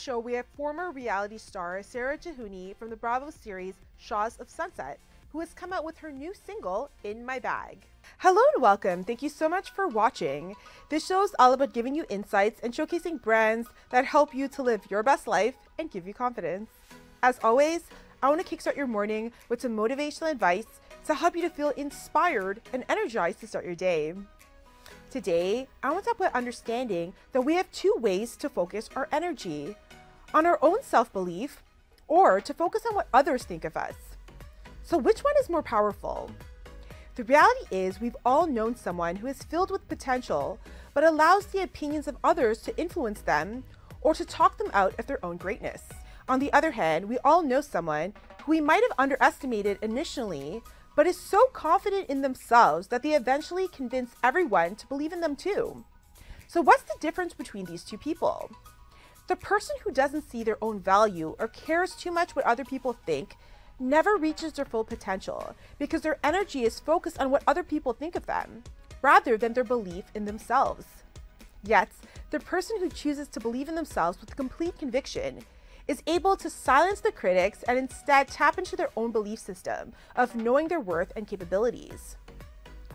show, we have former reality star Sara Jeihooni from the Bravo series Shahs of Sunset, who has come out with her new single, In My Bag. Hello and welcome. Thank you so much for watching. This show is all about giving you insights and showcasing brands that help you to live your best life and give you confidence. As always, I want to kickstart your morning with some motivational advice to help you to feel inspired and energized to start your day. Today, I want to put understanding that we have two ways to focus our energy on our own self belief or to focus on what others think of us. So, which one is more powerful? The reality is, we've all known someone who is filled with potential but allows the opinions of others to influence them or to talk them out of their own greatness. On the other hand, we all know someone who we might have underestimated initially but is so confident in themselves that they eventually convince everyone to believe in them too. So, what's the difference between these two people? The person who doesn't see their own value or cares too much what other people think never reaches their full potential because their energy is focused on what other people think of them rather than their belief in themselves. Yet, the person who chooses to believe in themselves with complete conviction is able to silence the critics and instead tap into their own belief system of knowing their worth and capabilities.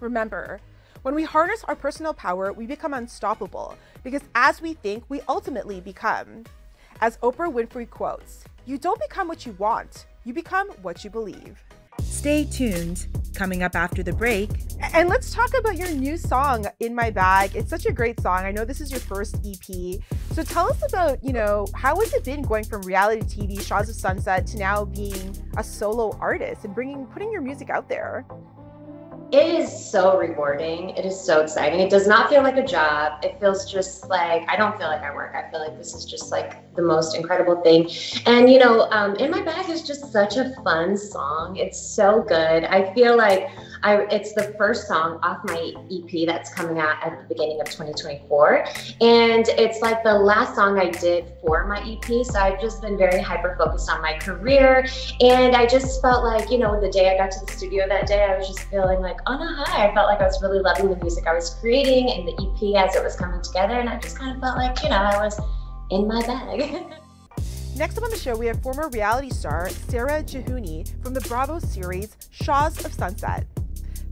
Remember, when we harness our personal power, we become unstoppable because as we think, we ultimately become. As Oprah Winfrey quotes, you don't become what you want, you become what you believe. Stay tuned. Coming up after the break. And let's talk about your new song, In My Bag. It's such a great song. I know this is your first EP. So tell us about, you know, how has it been going from reality TV, Shahs of Sunset, to now being a solo artist and bringing putting your music out there? It is so rewarding. It is so exciting. It does not feel like a job. It feels just like I don't feel like I work. I feel like this is just like the most incredible thing. And you know, um, in my bag is just such a fun song. It's so good. I feel like I it's the first song off my EP that's coming out at the beginning of 2024, and it's like the last song I did for my EP. So I've just been very hyper focused on my career, and I just felt like you know the day I got to the studio that day, I was just feeling like on a high. I felt like I was really loving the music I was creating and the EP as it was coming together, and I just kind of felt like you know I was in my bag. Next up on the show, we have former reality star Sara Jeihooni from the Bravo series Shahs of Sunset.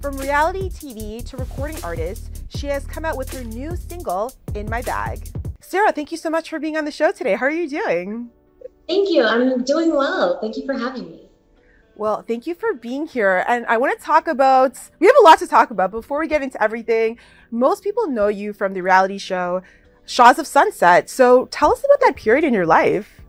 From reality TV to recording artist, she has come out with her new single, In My Bag. Sarah, thank you so much for being on the show today. How are you doing? Thank you. I'm doing well. Thank you for having me. Well, thank you for being here. And I want to talk about, we have a lot to talk about. Before we get into everything, most people know you from the reality show Shahs of Sunset. So tell us about that period in your life.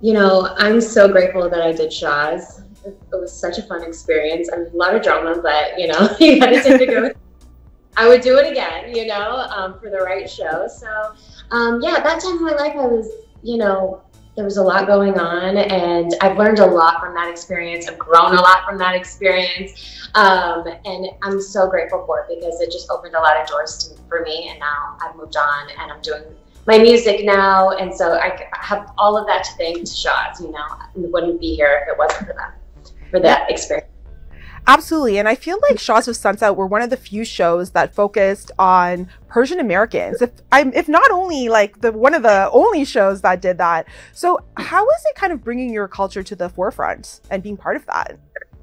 You know, I'm so grateful that I did Shahs it was such a fun experience. I mean, a lot of drama, but you know, you got to take. I would do it again, you know, um, for the right show. So, um, yeah, that time in my life, I was, you know, there was a lot going on, and I've learned a lot from that experience. I've grown a lot from that experience, um, and I'm so grateful for it because it just opened a lot of doors to, for me. And now I've moved on, and I'm doing my music now, and so I have all of that to thank to Shahs. You know, i wouldn't be here if it wasn't for them for that experience. Absolutely. And I feel like Shahs of Sunset were one of the few shows that focused on Persian Americans. If I'm if not only like the one of the only shows that did that. So how is it kind of bringing your culture to the forefront and being part of that?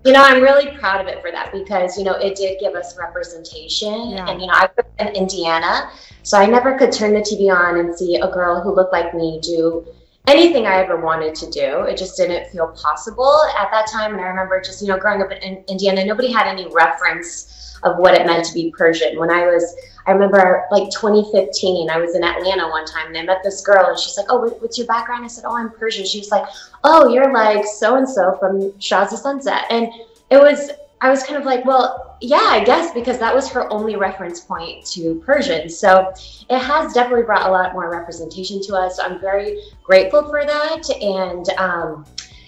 You know, I'm really proud of it for that because, you know, it did give us representation. Yeah. And, you know, I was in Indiana, so I never could turn the TV on and see a girl who looked like me do anything I ever wanted to do. It just didn't feel possible at that time. And I remember just, you know, growing up in Indiana, nobody had any reference of what it meant to be Persian. When I was, I remember like 2015, I was in Atlanta one time and I met this girl and she's like, Oh, what's your background? I said, Oh, I'm Persian. She was like, Oh, you're like so and so from Shahs of Sunset. And it was, I was kind of like, well, yeah, I guess because that was her only reference point to Persian. So it has definitely brought a lot more representation to us. I'm very grateful for that. And um,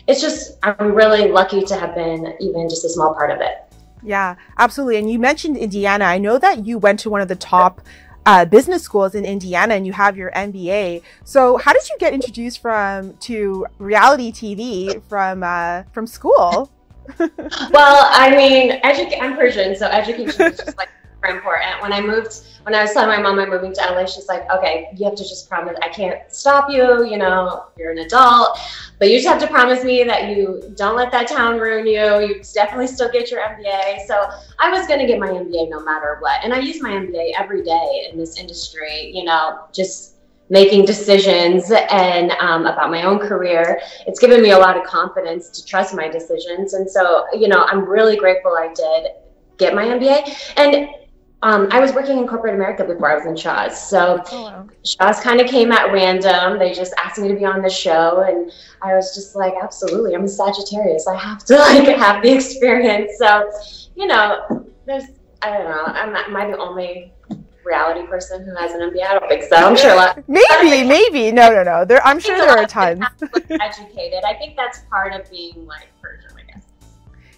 it's just, I'm really lucky to have been even just a small part of it. Yeah, absolutely. And you mentioned Indiana. I know that you went to one of the top uh, business schools in Indiana and you have your MBA. So how did you get introduced from to reality TV from uh, from school? well, I mean, edu- I'm Persian, so education is just like important. When I moved, when I was telling my mom I'm moving to LA, she's like, okay, you have to just promise, I can't stop you, you know, you're an adult, but you just have to promise me that you don't let that town ruin you. You definitely still get your MBA. So I was going to get my MBA no matter what. And I use my MBA every day in this industry, you know, just making decisions and um, about my own career. It's given me a lot of confidence to trust my decisions. And so, you know, I'm really grateful I did get my MBA. And um, I was working in corporate America before I was in Shahs. So oh, wow. Shahs kind of came at random. They just asked me to be on the show. And I was just like, absolutely, I'm a Sagittarius. I have to like have the experience. So, you know, there's, I don't know, I'm, am I the only reality person who has an MBA? I don't think so. I'm sure a lot. maybe, maybe. No, no, no. There, I'm sure there are tons. educated. I think that's part of being like Persian.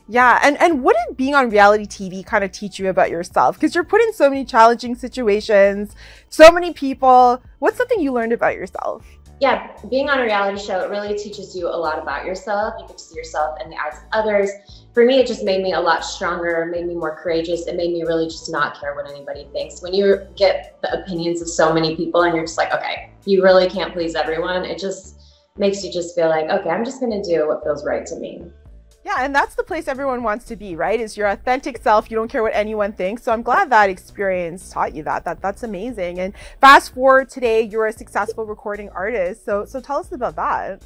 Yeah, and and what did being on reality TV kind of teach you about yourself? Because you're put in so many challenging situations, so many people. What's something you learned about yourself? Yeah, being on a reality show, it really teaches you a lot about yourself. You get to see yourself in the eyes of others. For me, it just made me a lot stronger, made me more courageous. It made me really just not care what anybody thinks. When you get the opinions of so many people and you're just like, okay, you really can't please everyone, it just makes you just feel like, okay, I'm just going to do what feels right to me. Yeah, and that's the place everyone wants to be, right? Is your authentic self. You don't care what anyone thinks. So I'm glad that experience taught you that. That that's amazing. And fast forward today, you're a successful recording artist. So so tell us about that.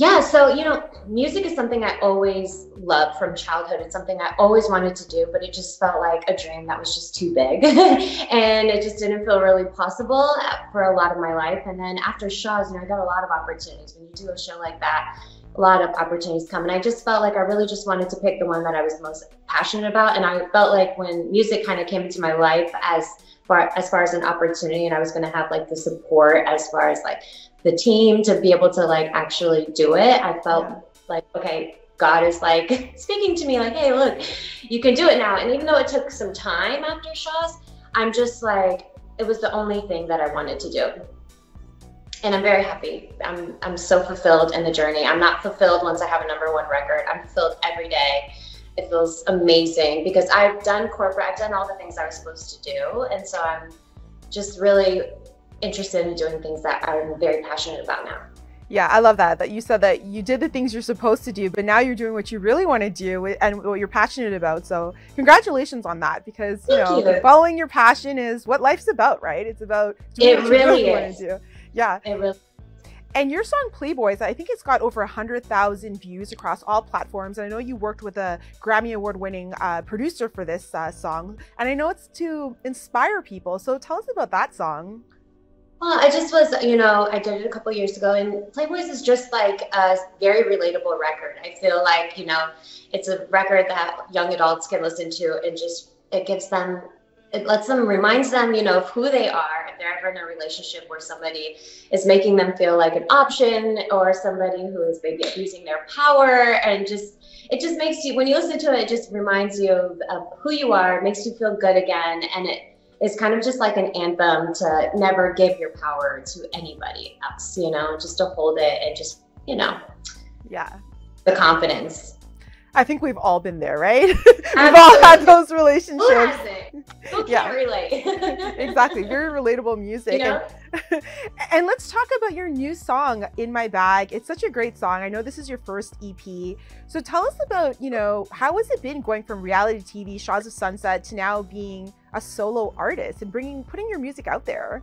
Yeah, so you know, music is something I always loved from childhood. It's something I always wanted to do, but it just felt like a dream that was just too big. and it just didn't feel really possible for a lot of my life. And then after Shahs, you know, I got a lot of opportunities. When you do a show like that, a lot of opportunities come and i just felt like i really just wanted to pick the one that i was most passionate about and i felt like when music kind of came into my life as far as far as an opportunity and i was going to have like the support as far as like the team to be able to like actually do it i felt yeah. like okay god is like speaking to me like hey look you can do it now and even though it took some time after Shahs i'm just like it was the only thing that i wanted to do and I'm very happy. I'm I'm so fulfilled in the journey. I'm not fulfilled once I have a number one record. I'm fulfilled every day. It feels amazing because I've done corporate. I've done all the things I was supposed to do, and so I'm just really interested in doing things that I'm very passionate about now. Yeah, I love that. That you said that you did the things you're supposed to do, but now you're doing what you really want to do and what you're passionate about. So, congratulations on that because you Thank know you. following your passion is what life's about, right? It's about doing it what really you really is. want to do. Yeah. It really and your song Playboys, I think it's got over 100,000 views across all platforms. And I know you worked with a Grammy Award winning uh, producer for this uh, song. And I know it's to inspire people. So tell us about that song. Well, I just was, you know, I did it a couple years ago, and Playboys is just like a very relatable record. I feel like, you know, it's a record that young adults can listen to and just it gives them it lets them reminds them you know of who they are. If they're ever in a relationship where somebody is making them feel like an option or somebody who is maybe abusing their power and just it just makes you when you listen to it it just reminds you of, of who you are. It makes you feel good again. And it is kind of just like an anthem to never give your power to anybody else you know just to hold it and just you know yeah. the confidence I think we've all been there, right? we've all had those relationships. Who yeah, relate? exactly. Very relatable music. You know? and, and let's talk about your new song, "In My Bag." It's such a great song. I know this is your first EP, so tell us about you know how has it been going from reality TV, Shahs of Sunset, to now being a solo artist and bringing putting your music out there.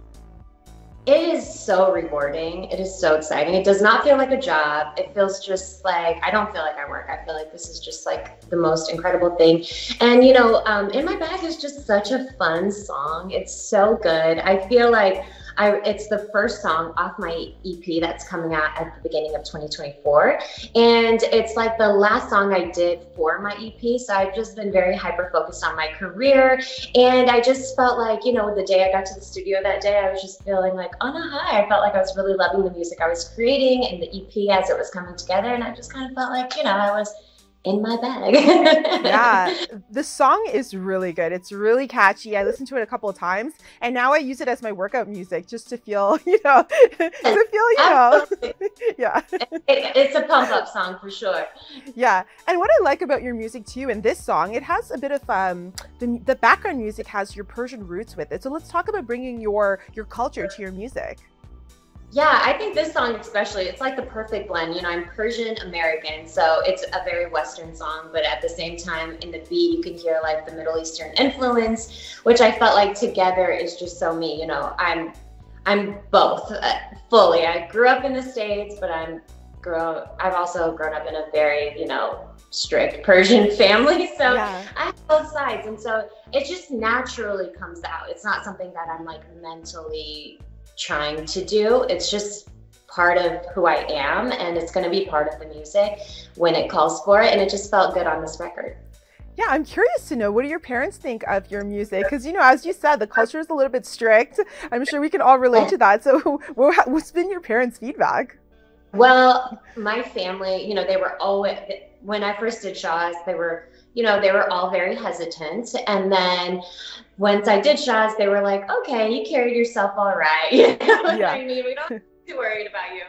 It is so rewarding. It is so exciting. It does not feel like a job. It feels just like I don't feel like I work. I feel like this is just like the most incredible thing. And you know, um, in my bag is just such a fun song. It's so good. I feel like I, it's the first song off my EP that's coming out at the beginning of 2024. And it's like the last song I did for my EP. So I've just been very hyper focused on my career. And I just felt like, you know, the day I got to the studio that day, I was just feeling like on a high. I felt like I was really loving the music I was creating and the EP as it was coming together. And I just kind of felt like, you know, I was in my bag. yeah, the song is really good. It's really catchy. I listened to it a couple of times, and now I use it as my workout music just to feel, you know, to feel, you know, yeah. It, it's a pump up song for sure. Yeah, and what I like about your music too in this song, it has a bit of um the the background music has your Persian roots with it. So let's talk about bringing your your culture to your music. Yeah, I think this song especially, it's like the perfect blend. You know, I'm Persian American, so it's a very Western song, but at the same time, in the beat, you can hear like the Middle Eastern influence, which I felt like together is just so me. You know, I'm I'm both uh, fully. I grew up in the states, but I'm grown. I've also grown up in a very you know strict Persian family, so yeah. I have both sides, and so it just naturally comes out. It's not something that I'm like mentally trying to do. It's just part of who I am and it's going to be part of the music when it calls for it. And it just felt good on this record. Yeah, I'm curious to know what do your parents think of your music? Because, you know, as you said, the culture is a little bit strict. I'm sure we can all relate to that. So, what's been your parents' feedback? Well, my family, you know, they were always, when I first did Shahs, they were, you know, they were all very hesitant. And then once I did Shahs, they were like, okay, you carried yourself all right. You know yeah. I mean? We don't too worried about you.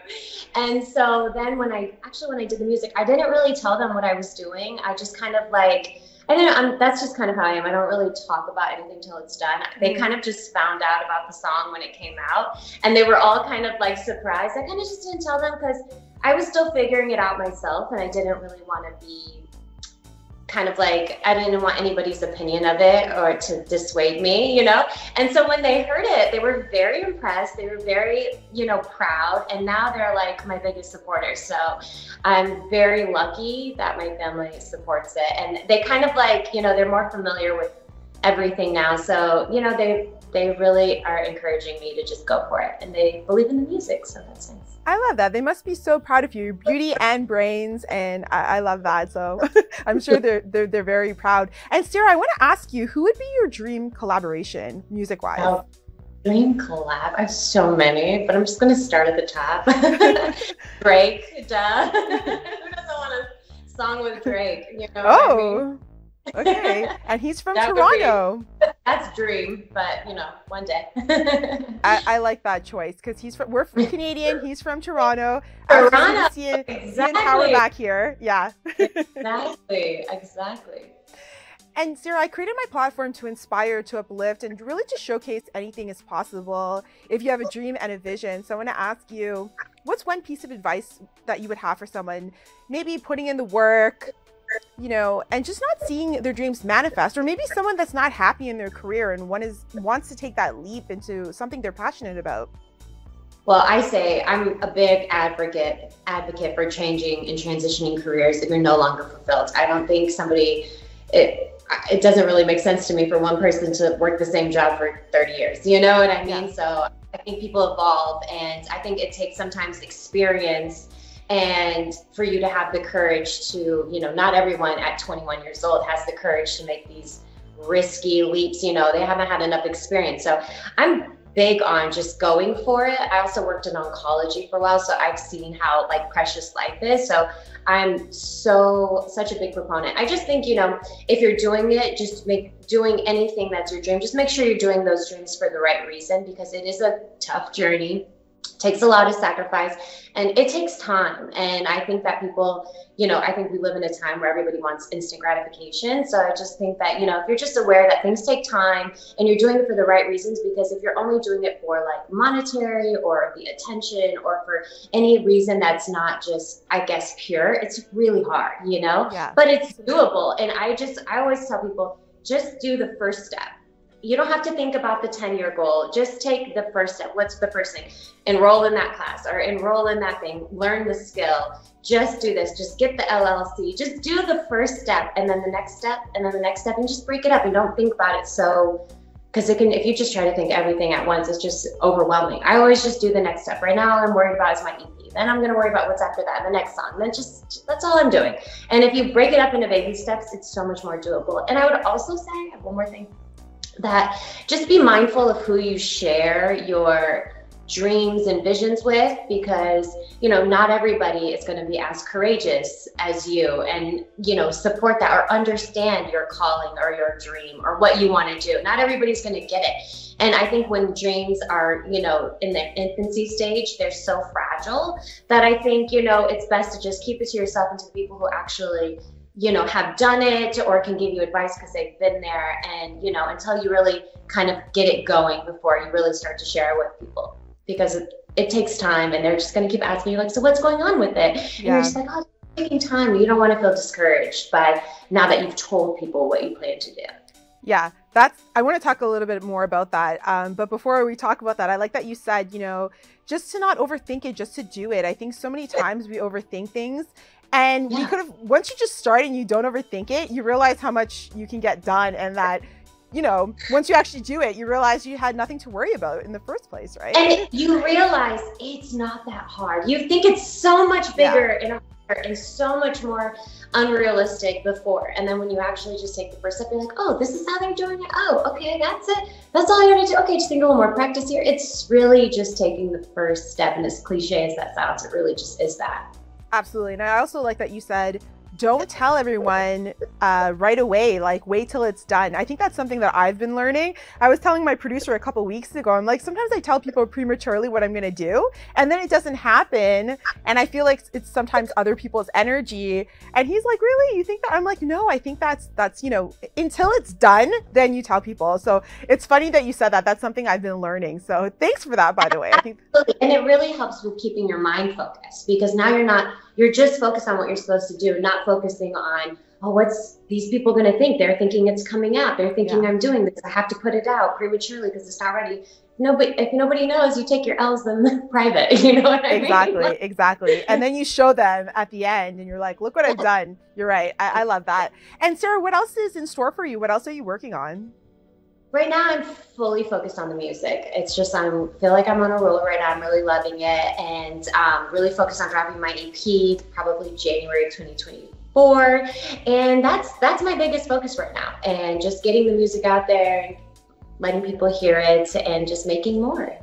And so then when I actually when I did the music, I didn't really tell them what I was doing. I just kind of like I don't know. I'm, that's just kind of how I am. I don't really talk about anything till it's done. They mm-hmm. kind of just found out about the song when it came out, and they were all kind of like surprised. I kind of just didn't tell them because I was still figuring it out myself, and I didn't really want to be kind of like I didn't want anybody's opinion of it or to dissuade me, you know. And so when they heard it, they were very impressed. They were very, you know, proud, and now they're like my biggest supporters. So I'm very lucky that my family supports it, and they kind of like, you know, they're more familiar with everything now. So you know, they they really are encouraging me to just go for it, and they believe in the music. So that's nice. I love that. They must be so proud of you, beauty and brains, and I, I love that. So I'm sure they're, they're they're very proud. And Sara, I want to ask you, who would be your dream collaboration, music wise? Oh, dream collab. I have so many, but I'm just gonna start at the top. Drake, duh. who doesn't want a song with Drake? You know oh. I mean? Oh. Okay, and he's from Toronto. Be, that's dream, but you know, one day. I, I, like that choice because he's from. We're from Canadian. He's from Toronto. Toronto. See exactly. Power back here. Yeah. exactly. Exactly. And Sara, I created my platform to inspire, to uplift, and really to showcase anything is possible if you have a dream and a vision. So I want to ask you, what's one piece of advice that you would have for someone maybe putting in the work, you know, and just not seeing their dreams manifest, or maybe someone that's not happy in their career and one is wants to take that leap into something they're passionate about. Well, I say I'm a big advocate advocate for changing and transitioning careers if you're no longer fulfilled. I don't think somebody it it doesn't really make sense to me for one person to work the same job for 30 years. You know what I mean? Yeah. So I think people evolve and I think it takes sometimes experience and for you to have the courage to you know not everyone at 21 years old has the courage to make these risky leaps you know they haven't had enough experience. So i'm big on just going for it. I also worked in oncology for a while so i've seen how like precious life is. So i'm so such a big proponent. I just think you know if you're doing it just make doing anything that's your dream just make sure you're doing those dreams for the right reason because it is a tough journey takes a lot of sacrifice and it takes time. And i think that people you know i think we live in a time where everybody wants instant gratification. So i just think that you know if you're just aware that things take time and you're doing it for the right reasons because if you're only doing it for like monetary or the attention or for any reason that's not just i guess pure it's really hard you know? Yeah. but it's doable. And i just i always tell people just do the first step you don't have to think about the 10 year goal. Just take the first step. What's the first thing? Enroll in that class or enroll in that thing, learn the skill. Just do this. Just get the LLC. Just do the first step and then the next step and then the next step and just break it up and don't think about it so because it can if you just try to think everything at once it's just overwhelming i always just do the next step right now all i'm worried about is my ep then i'm going to worry about what's after that the next song then just that's all i'm doing and if you break it up into baby steps it's so much more doable and i would also say one more thing that just be mindful of who you share your dreams and visions with because you know not everybody is going to be as courageous as you and you know support that or understand your calling or your dream or what you want to do. Not everybody's going to get it. And i think when dreams are you know in their infancy stage they're so fragile that i think you know it's best to just keep it to yourself and to the people who actually you know have done it or can give you advice because they've been there and you know until you really kind of get it going before you really start to share with people. Because it, it takes time and they're just going to keep asking you like so what's going on with it? And you're just like oh it's taking time. You don't want to feel discouraged by now that you've told people what you plan to do. Yeah that's i want to talk a little bit more about that um, but before we talk about that i like that you said you know just to not overthink it just to do it. I think so many times we overthink things and yeah. we could have once you just start and you don't overthink it you realize how much you can get done and that you know, once you actually do it, you realize you had nothing to worry about in the first place, right? And you realize it's not that hard. You think it's so much bigger yeah. and, so much more unrealistic before. And then when you actually just take the first step, you're like, oh, this is how they're doing it. Oh, okay, that's it. That's all I gotta do. Okay, just think a little more practice here. It's really just taking the first step. And as cliche as that sounds, it really just is that. Absolutely. And I also like that you said don't tell everyone uh, right away. Like, wait till it's done. I think that's something that I've been learning. I was telling my producer a couple weeks ago, I'm like, sometimes I tell people prematurely what I'm going to do, and then it doesn't happen. And I feel like it's sometimes other people's energy. And he's like, really? You think that? I'm like, no, I think that's, that's, you know, until it's done, then you tell people. So it's funny that you said that. That's something I've been learning. So thanks for that, by the way. I think. And it really helps with keeping your mind focused because now you're not, you're just focused on what you're supposed to do, not focusing on, oh, what's these people going to think? They're thinking it's coming out. They're thinking yeah. I'm doing this. I have to put it out prematurely because it's not ready. Nobody, if nobody knows, you take your L's in private. You know what I exactly, mean? Exactly, exactly. And then you show them at the end, and you're like, "Look what I've done." You're right. I, I love that. And Sara, what else is in store for you? What else are you working on? Right now, I'm fully focused on the music. It's just I feel like I'm on a roll right now. I'm really loving it, and um, really focused on dropping my EP probably January 2024. And that's that's my biggest focus right now, and just getting the music out there, letting people hear it, and just making more.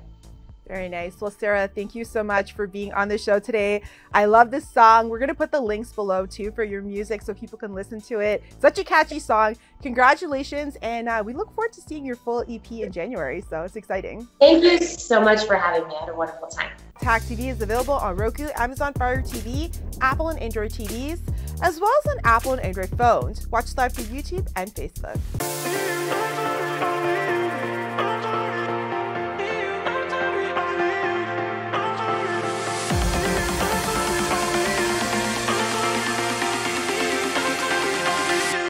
Very nice. Well, Sara, thank you so much for being on the show today. I love this song. We're going to put the links below too for your music so people can listen to it. Such a catchy song. Congratulations. And uh, we look forward to seeing your full EP in January. So it's exciting. Thank you so much for having me. I had a wonderful time. TAG TV is available on Roku, Amazon Fire TV, Apple and Android TVs, as well as on Apple and Android phones. Watch live through YouTube and Facebook.